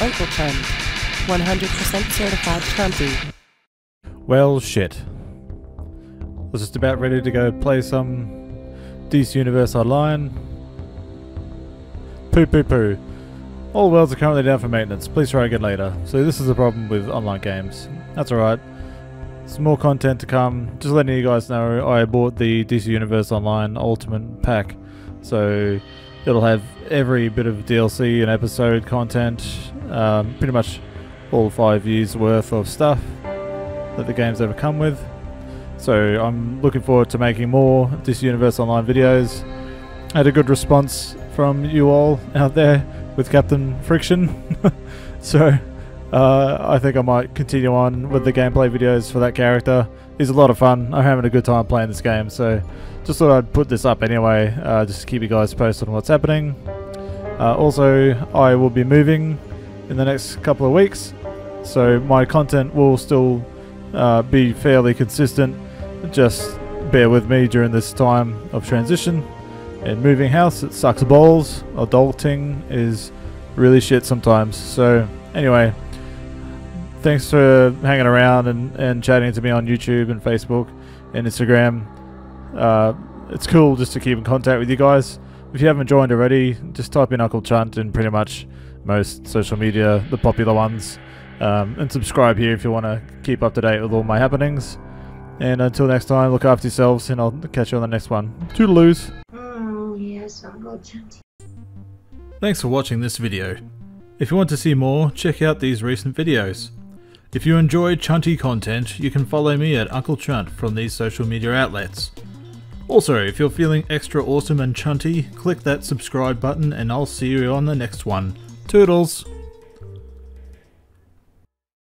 Uncle Chunt, 100% certified Chunty. Well, shit. I Was just about ready to go play some DC Universe Online. Poo poo poo. All worlds are currently down for maintenance. Please try again later. So this is the problem with online games. That's alright. Some more content to come. Just letting you guys know I bought the DC Universe Online Ultimate Pack. So it'll have every bit of DLC and episode content. Um, pretty much all five years worth of stuff that the game's ever come with. So I'm looking forward to making more DC Universe Online videos. I had a good response from you all out there with Captain Friction. so uh, I think I might continue on with the gameplay videos for that character. He's a lot of fun. I'm having a good time playing this game. So just thought I'd put this up anyway, uh, just to keep you guys posted on what's happening. Uh, also, I will be moving in the next couple of weeks. So my content will still uh, be fairly consistent. Just bear with me during this time of transition. And moving house, it sucks balls. Adulting is really shit sometimes. So anyway, thanks for hanging around and, and chatting to me on YouTube and Facebook and Instagram. Uh, it's cool just to keep in contact with you guys. If you haven't joined already, just type in Uncle Chunt and pretty much most social media, the popular ones. Um, and subscribe here if you want to keep up to date with all my happenings. And until next time, look after yourselves, and I'll catch you on the next one. Toodaloos! Oh, yes, Uncle Chunty. Thanks for watching this video. If you want to see more, check out these recent videos. If you enjoy Chunty content, you can follow me at Uncle Chunt from these social media outlets. Also, if you're feeling extra awesome and chunty, click that subscribe button and I'll see you on the next one. Toodles!